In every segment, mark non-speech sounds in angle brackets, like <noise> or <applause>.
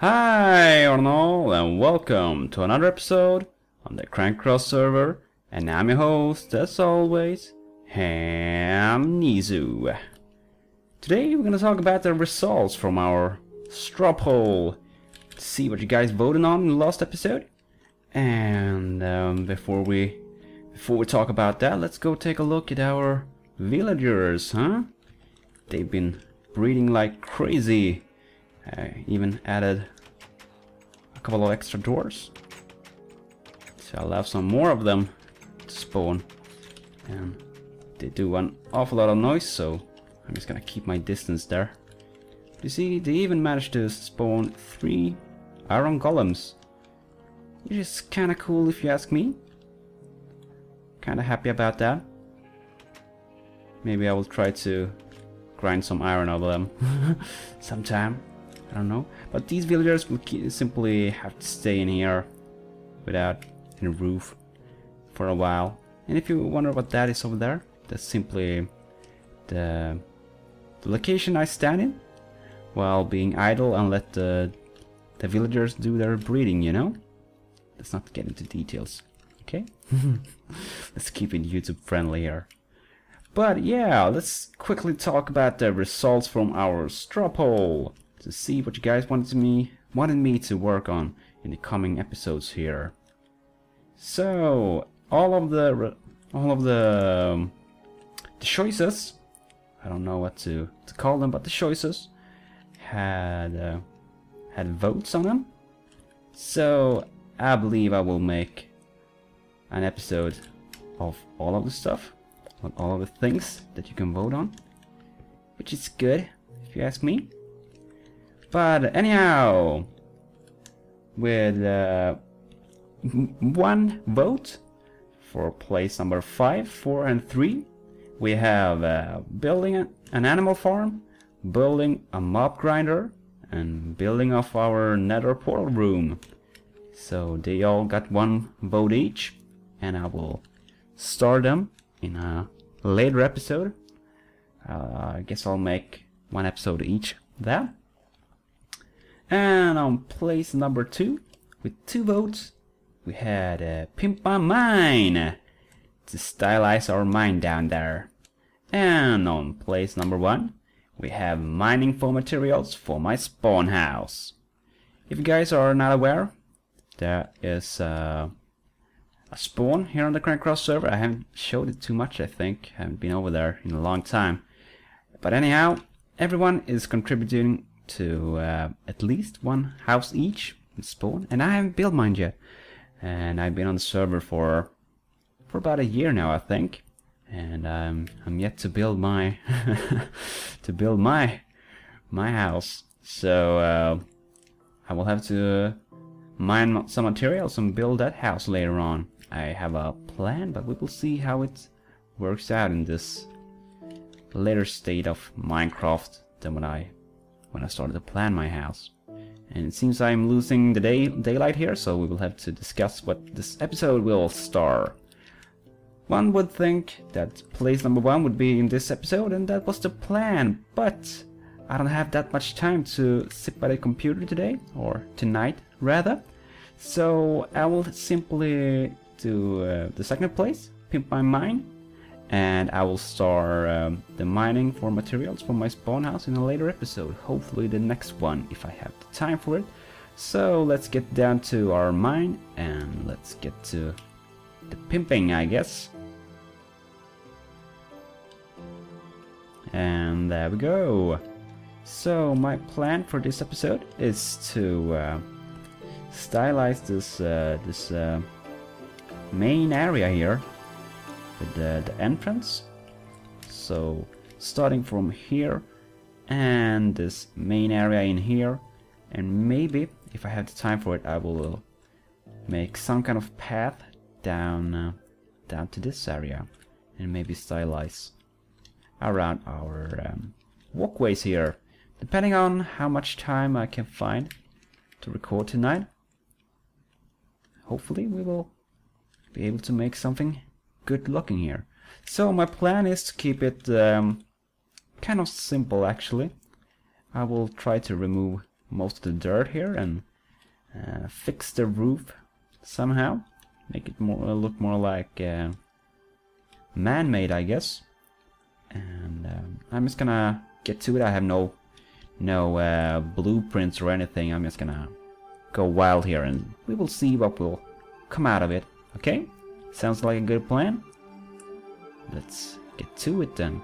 Hi, Arnold, and welcome to another episode on the KrankyKraft server. And I'm your host, as always, Hamnisu. Today we're gonna talk about the results from our straw poll. See what you guys voted on in the last episode. And um, before we before we talk about that, let's go take a look at our villagers, huh? They've been breeding like crazy. I even added a couple of extra doors. So I'll have some more of them to spawn. And they do an awful lot of noise, so I'm just gonna keep my distance there. You see, they even managed to spawn three iron golems. Which is kinda cool if you ask me. Kinda happy about that. Maybe I will try to grind some iron out of them <laughs> sometime. I don't know. But these villagers will simply have to stay in here without any roof for a while. And if you wonder what that is over there, that's simply the, the location I stand in while being idle and let the, the villagers do their breeding, you know? Let's not get into details, okay? <laughs> let's keep it YouTube friendly here. But yeah, let's quickly talk about the results from our straw poll to see what you guys wanted me wanted me to work on in the coming episodes here. So all of the all of the, um, the choices, I don't know what to, to call them, but the choices had uh, had votes on them. So I believe I will make an episode of all of the stuff, on all of the things that you can vote on, which is good if you ask me. But anyhow, with uh, one vote for place number 5, 4 and 3, we have uh, building an animal farm, building a mob grinder, and building of our nether portal room. So they all got one vote each, and I will start them in a later episode. Uh, I guess I'll make one episode each there. And on place number two, with two votes, we had uh, Pimp My Mine to stylize our mine down there. And on place number one, we have mining for materials for my spawn house. If you guys are not aware, there is uh, a spawn here on the KrankyKraft server. I haven't showed it too much, I think. I haven't been over there in a long time. But anyhow, everyone is contributing to uh, at least one house each spawn. And I haven't built mine yet. And I've been on the server for for about a year now, I think. And I'm I'm yet to build my <laughs> to build my my house. So uh, I will have to mine some materials and build that house later on. I have a plan, but we will see how it works out in this later state of Minecraft than when I when I started to plan my house. And it seems I'm losing the day daylight here, so we will have to discuss what this episode will star. One would think that place number one would be in this episode, and that was the plan, but I don't have that much time to sit by the computer today, or tonight rather. So I will simply do uh, the second place, Pimp My Mine, and I will start um, the mining for materials for my spawn house in a later episode, hopefully the next one if I have the time for it. So let's get down to our mine and let's get to the pimping I guess. And there we go. So my plan for this episode is to uh, stylize this uh, this uh, main area here with the, the entrance. So starting from here and this main area in here and maybe if I have the time for it I will make some kind of path down uh, down to this area and maybe stylize around our um, walkways here depending on how much time I can find to record tonight hopefully we will be able to make something good looking here. So my plan is to keep it um, kind of simple actually. I will try to remove most of the dirt here and uh, fix the roof somehow. Make it more uh, look more like uh, man-made, I guess. And um, I'm just gonna get to it. I have no no uh, blueprints or anything. I'm just gonna go wild here and we will see what will come out of it. Okay? Sounds like a good plan. Let's get to it then.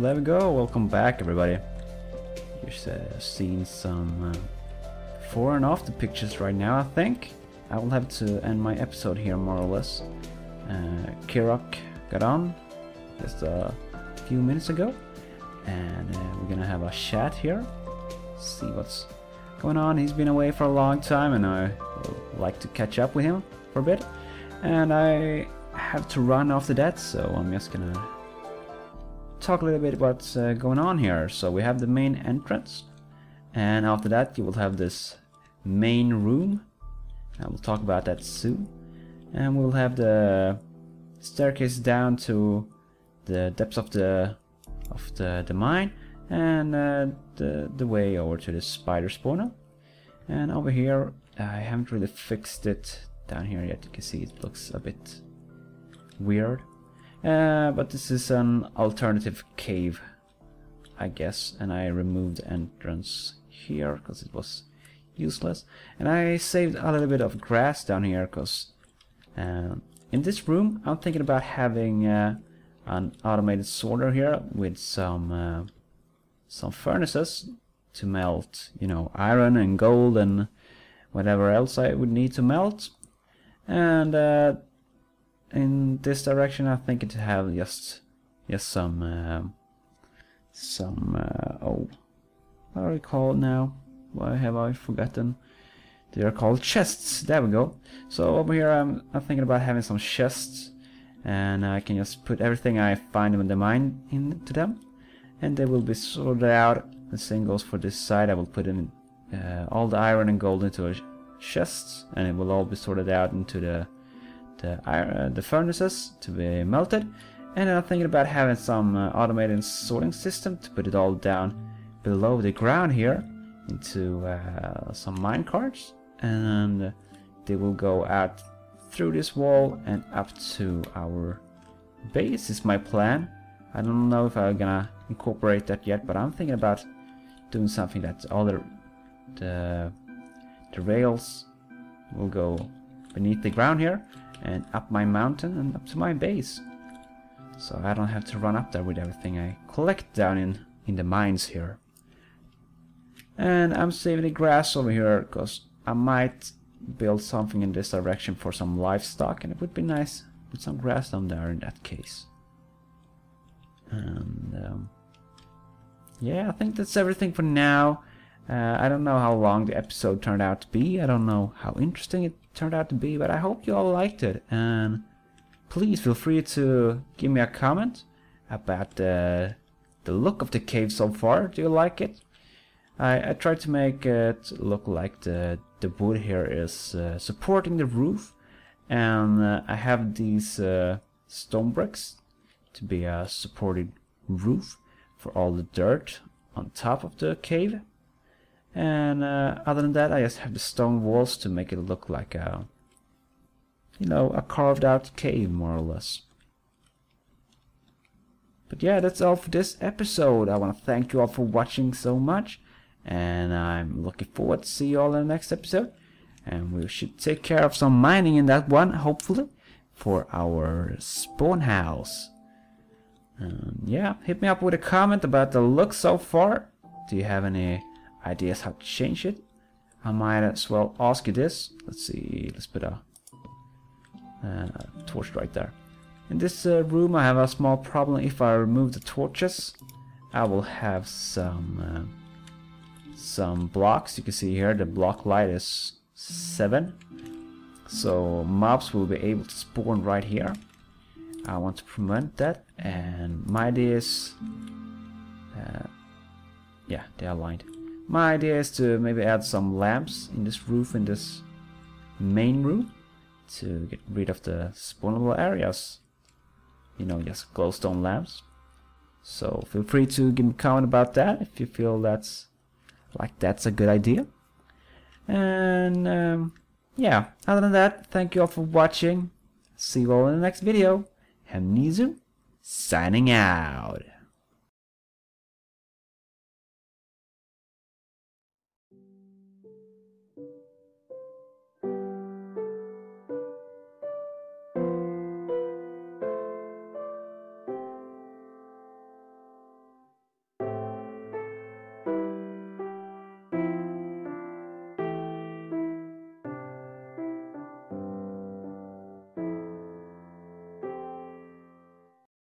There we go. Welcome back, everybody. You're uh, seeing some uh, before and after pictures right now. I think I will have to end my episode here, more or less. Uh, Kirrok got on just a few minutes ago, and uh, we're gonna have a chat here. See what's going on. He's been away for a long time and I would like to catch up with him for a bit. And I have to run after that, so I'm just gonna talk a little bit what's uh, going on here. So we have the main entrance, and after that you will have this main room. I will talk about that soon. And we'll have the staircase down to the depths of the of the, the mine and uh, the, the way over to the spider spawner. And over here, I haven't really fixed it down here yet. You can see it looks a bit weird. Uh, but this is an alternative cave, I guess. And I removed entrance here because it was useless. And I saved a little bit of grass down here because uh, in this room I'm thinking about having uh, an automated sorter here with some uh, some furnaces to melt, you know, iron and gold and whatever else I would need to melt. And uh, in this direction, I think it have just just some uh, some uh, oh, what are they called now? Why have I forgotten? They are called chests. There we go. So over here, I'm I'm thinking about having some chests, and I can just put everything I find in the mine into them, and they will be sorted out. The same goes for this side. I will put in uh, all the iron and gold into a chest, and it will all be sorted out into the the, uh, the furnaces to be melted. And I'm thinking about having some uh, automated sorting system to put it all down below the ground here into uh, some mine carts, and they will go out through this wall and up to our base is my plan. I don't know if I'm gonna incorporate that yet, but I'm thinking about doing something that all the the, the rails will go beneath the ground here and up my mountain and up to my base. So I don't have to run up there with everything I collect down in, in the mines here. And I'm saving the grass over here because I might build something in this direction for some livestock and it would be nice with some grass down there in that case. And um, yeah, I think that's everything for now. Uh, I don't know how long the episode turned out to be. I don't know how interesting it turned out to be, but I hope you all liked it. And please feel free to give me a comment about the, the look of the cave so far. Do you like it? I, I tried to make it look like the, the wood here is uh, supporting the roof. And uh, I have these uh, stone bricks to be a supported roof for all the dirt on top of the cave. And uh, other than that, I just have the stone walls to make it look like a, you know, a carved out cave, more or less. But yeah, that's all for this episode. I want to thank you all for watching so much. And I'm looking forward to see you all in the next episode. And we should take care of some mining in that one, hopefully, for our spawn house. Yeah, hit me up with a comment about the look so far. Do you have any ideas how to change it. I might as well ask you this. Let's see, let's put a, uh, torch right there. In this uh, room I have a small problem. If I remove the torches, I will have some uh, some blocks. You can see here the block light is 7. So mobs will be able to spawn right here. I want to prevent that and my idea is uh, yeah they are aligned my idea is to maybe add some lamps in this roof, in this main room, to get rid of the spawnable areas. You know, just glowstone lamps. So feel free to give me a comment about that if you feel that's like that's a good idea. And um, yeah, other than that, thank you all for watching. See you all in the next video. Hamnisu, signing out.